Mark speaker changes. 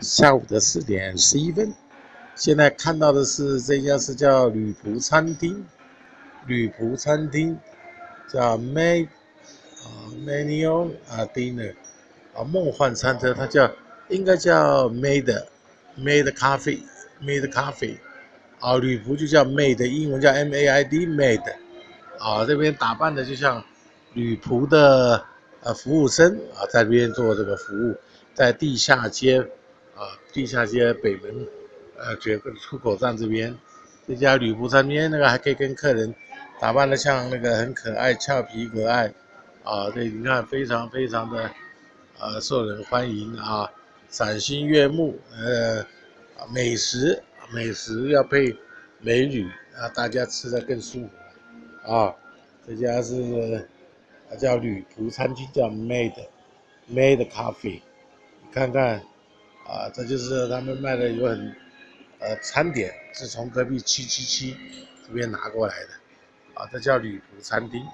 Speaker 1: 下午的四点十一分，现在看到的是这家是叫旅仆餐厅，旅仆餐厅叫 May 啊 Menu 啊 Dinner 啊梦幻餐车，它叫应该叫 Made Made Coffee Made Coffee 啊旅仆就叫 Made，英文叫 M A I D Made 啊这边打扮的就像女仆的呃服务生啊在这边做这个服务，在地下街。啊，地下街北门，呃，这个出口站这边，这家旅仆餐厅那个还可以跟客人打扮的像那个很可爱、俏皮可爱，啊，这你看非常非常的，呃，受人欢迎啊，赏心悦目，呃，美食美食要配美女啊，大家吃的更舒服啊，这家是叫旅仆餐厅，叫 Made Made Coffee，看看。啊，这就是他们卖的有很，呃，餐点是从隔壁七七七这边拿过来的，啊，这叫旅途餐厅。